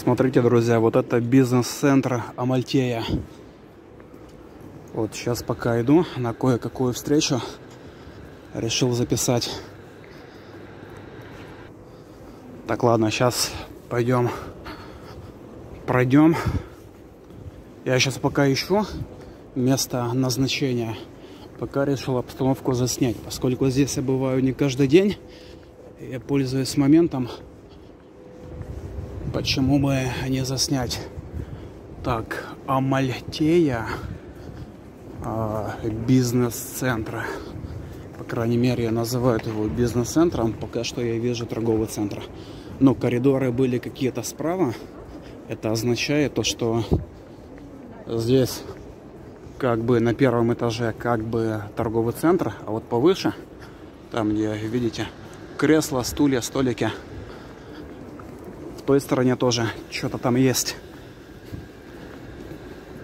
Смотрите, друзья, вот это бизнес-центр Амальтея. Вот сейчас пока иду на кое-какую встречу, решил записать. Так, ладно, сейчас пойдем, пройдем. Я сейчас пока ищу место назначения. Пока решил обстановку заснять, поскольку здесь я бываю не каждый день. Я пользуюсь моментом, почему бы не заснять. Так, Амальтея э, бизнес-центра. По крайней мере, называют его бизнес-центром. Пока что я вижу торговый центр. Но коридоры были какие-то справа. Это означает то, что здесь как бы на первом этаже как бы торговый центр, а вот повыше, там где, видите, кресла, стулья, столики, той стороне тоже что-то там есть.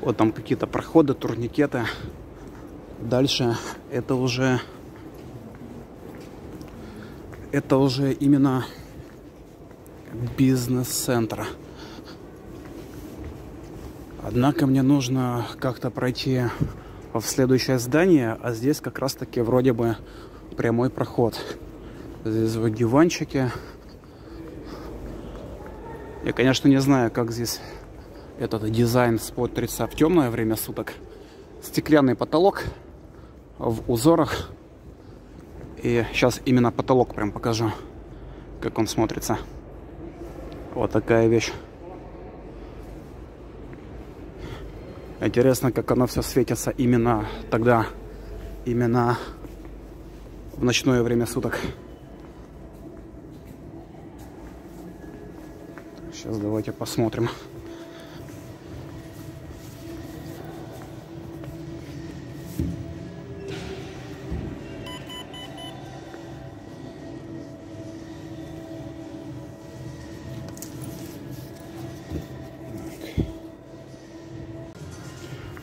Вот там какие-то проходы, турникеты. Дальше это уже это уже именно бизнес-центр. Однако мне нужно как-то пройти в следующее здание, а здесь как раз таки вроде бы прямой проход. Здесь вот диванчики. Я, конечно, не знаю, как здесь этот дизайн смотрится в темное время суток. Стеклянный потолок в узорах. И сейчас именно потолок прям покажу, как он смотрится. Вот такая вещь. Интересно, как оно все светится именно тогда, именно в ночное время суток. Сейчас давайте посмотрим.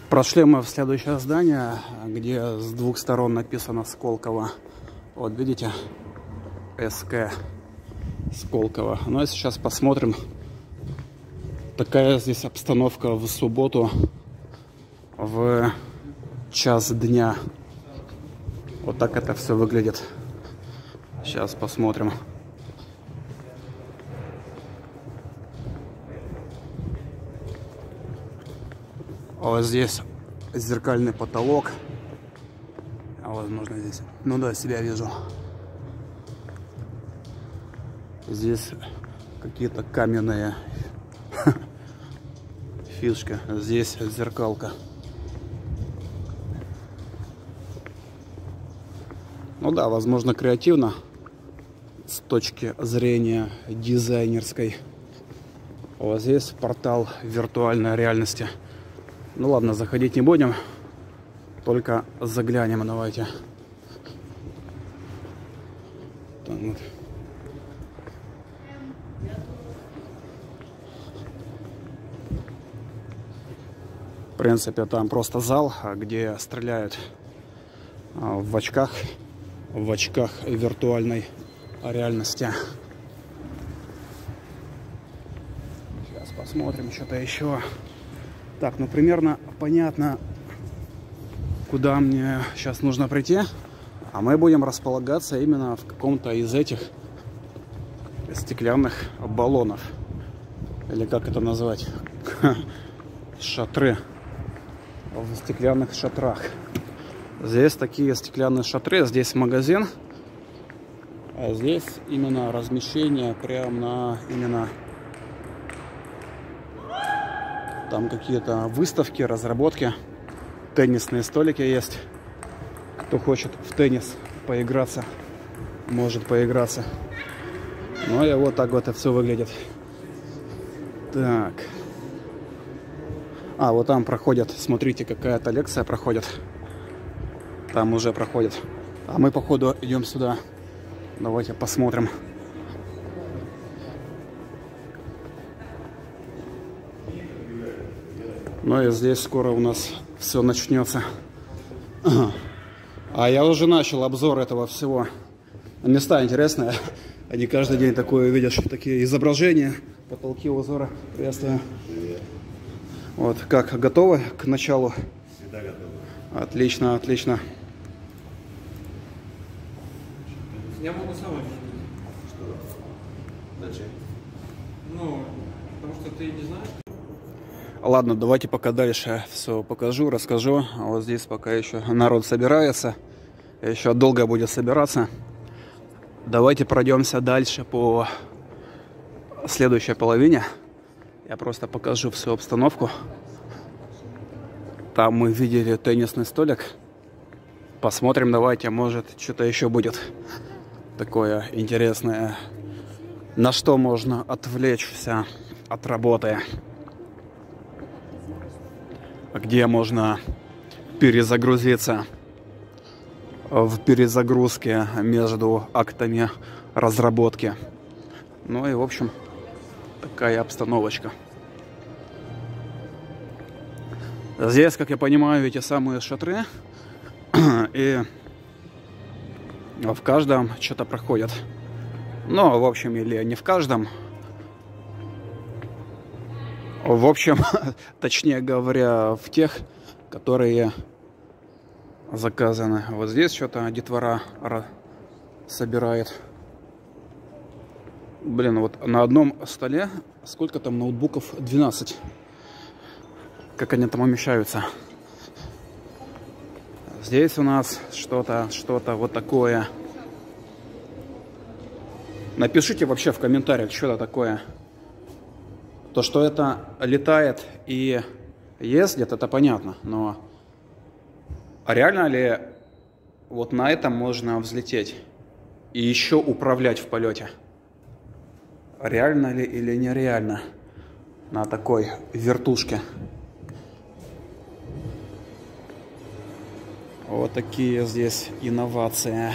Прошли мы в следующее здание, где с двух сторон написано Сколково. Вот видите, СК Сколково. Ну а сейчас посмотрим. Такая здесь обстановка в субботу в час дня. Вот так это все выглядит. Сейчас посмотрим. Вот здесь зеркальный потолок. А возможно здесь. Ну да, себя вижу. Здесь какие-то каменные фишка. Здесь зеркалка. Ну да, возможно, креативно с точки зрения дизайнерской. Вот здесь портал виртуальной реальности. Ну ладно, заходить не будем. Только заглянем, давайте. Там вот. Принципе, там просто зал, где стреляют а, в очках, в очках виртуальной реальности. Сейчас посмотрим что-то еще. Так, ну примерно понятно, куда мне сейчас нужно прийти. А мы будем располагаться именно в каком-то из этих стеклянных баллонов. Или как это назвать? Шатры. В стеклянных шатрах. Здесь такие стеклянные шатры. Здесь магазин. А здесь именно размещение прямо на именно Там какие-то выставки, разработки. Теннисные столики есть. Кто хочет в теннис поиграться, может поиграться. Ну и вот так вот это все выглядит. Так. А, вот там проходят, смотрите, какая-то лекция проходит. Там уже проходит. А мы, походу, идем сюда. Давайте посмотрим. Ну и здесь скоро у нас все начнется. А я уже начал обзор этого всего. Места интересные. Они каждый день такое видят, такие изображения Потолки узора. Приветствую. Вот, как, готовы к началу? Всегда готовы. Отлично, отлично. Я могу сам. Что? Зачем? Ну, потому что ты не знаешь. Ладно, давайте пока дальше все покажу, расскажу. А Вот здесь пока еще народ собирается. Еще долго будет собираться. Давайте пройдемся дальше по следующей половине. Я просто покажу всю обстановку. Там мы видели теннисный столик. Посмотрим, давайте, может, что-то еще будет такое интересное. На что можно отвлечься от работы где можно перезагрузиться в перезагрузке между актами разработки. Ну и, в общем, такая обстановочка. Здесь, как я понимаю, эти самые шатры. И в каждом что-то проходит. Ну, в общем, или не в каждом, в общем, точнее говоря, в тех, которые заказаны. Вот здесь что-то детвора собирает. Блин, вот на одном столе сколько там ноутбуков? 12. Как они там умещаются? Здесь у нас что-то, что-то вот такое. Напишите вообще в комментариях, что это такое. То, что это летает и ездит, это понятно. Но реально ли вот на этом можно взлететь и еще управлять в полете? Реально ли или нереально на такой вертушке? Вот такие здесь инновации.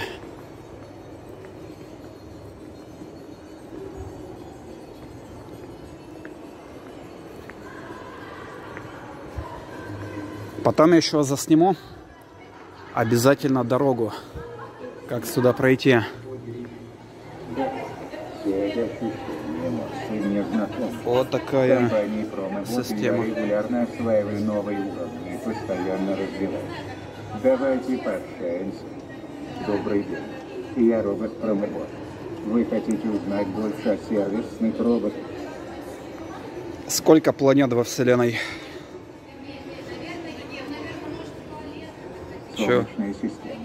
Потом еще засниму обязательно дорогу, как сюда пройти. Вот такая система. регулярно осваиваю новые уровни и постоянно развиваюсь. Давайте пообщаемся. Добрый день. Я робот Промобот. Вы хотите узнать больше о сервисных роботах? Сколько планет во Вселенной? Чё? Солнечная система.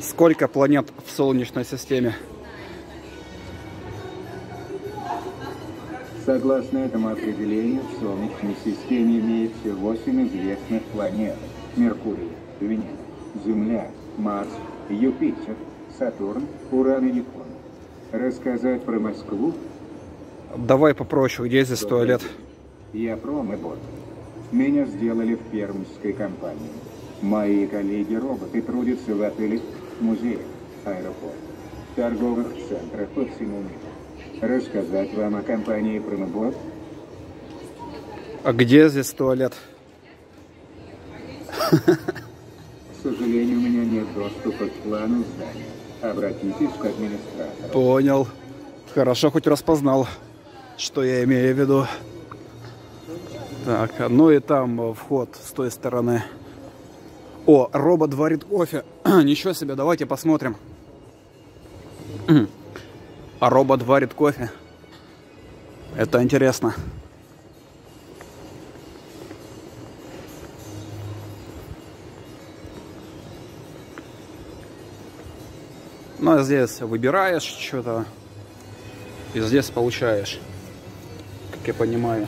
Сколько планет в Солнечной системе? Согласно этому определению, в Солнечной системе имеется 8 известных планет. Меркурий, Венера, Земля, Марс, Юпитер, Сатурн, Уран и Нептун. Рассказать про Москву? Давай попроще, где здесь туалет? Я промыбот. Меня сделали в пермской компании. Мои коллеги-роботы трудятся в отелях, музеях, аэропортах, торговых центрах по всему миру. Рассказать вам о компании Промобот? А где здесь туалет? К сожалению, у меня нет доступа к плану здания. Обратитесь к администратору. Понял. Хорошо, хоть распознал, что я имею в виду. Так, ну и там вход с той стороны. О, робот варит кофе. Ничего себе, давайте посмотрим. А робот варит кофе. Это интересно. Ну, а здесь выбираешь что-то, и здесь получаешь. Как я понимаю.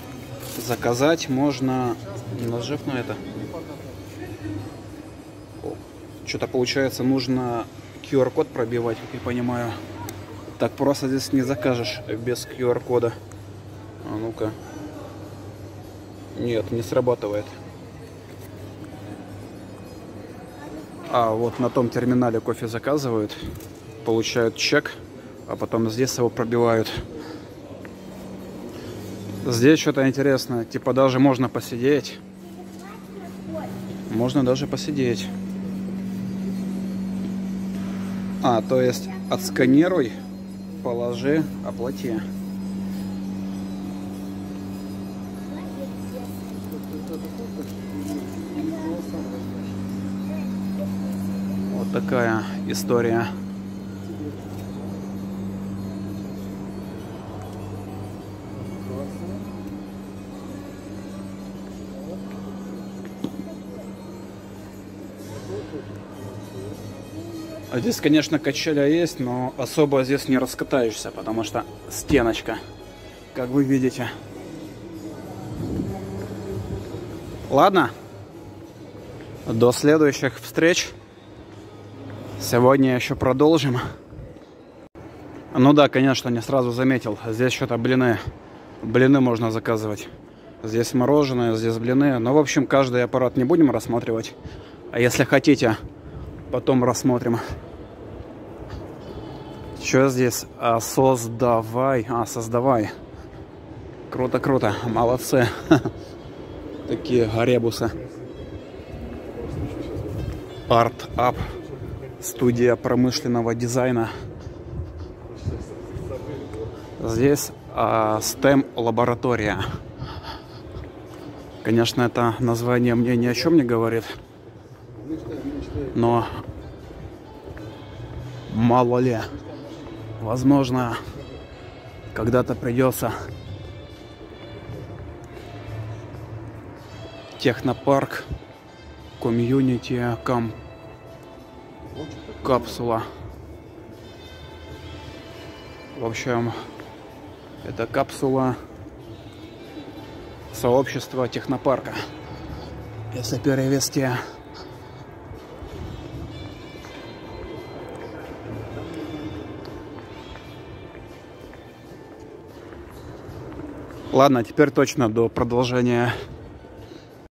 Заказать можно, не нажав на это. Что-то получается, нужно QR-код пробивать, как я понимаю. Так просто здесь не закажешь без QR-кода. А ну-ка. Нет, не срабатывает. А вот на том терминале кофе заказывают, получают чек, а потом здесь его пробивают. Здесь что-то интересное. Типа даже можно посидеть. Можно даже посидеть. А, то есть отсканируй Положи, оплати. Вот такая история. Здесь, конечно, качеля есть, но особо здесь не раскатаешься, потому что стеночка, как вы видите. Ладно, до следующих встреч. Сегодня еще продолжим. Ну да, конечно, не сразу заметил. Здесь что-то блины. Блины можно заказывать. Здесь мороженое, здесь блины. Ну, в общем, каждый аппарат не будем рассматривать. А если хотите, потом рассмотрим. Что здесь? А, создавай. А, создавай. Круто, круто. Молодцы. Такие ребусы. Art Up. Студия промышленного дизайна. Здесь а, STEM лаборатория. Конечно, это название мне ни о чем не говорит. Но мало ли, возможно, когда-то придется технопарк, комьюнити, кам, капсула. В общем, это капсула сообщества технопарка. Если перевести Ладно, теперь точно до продолжения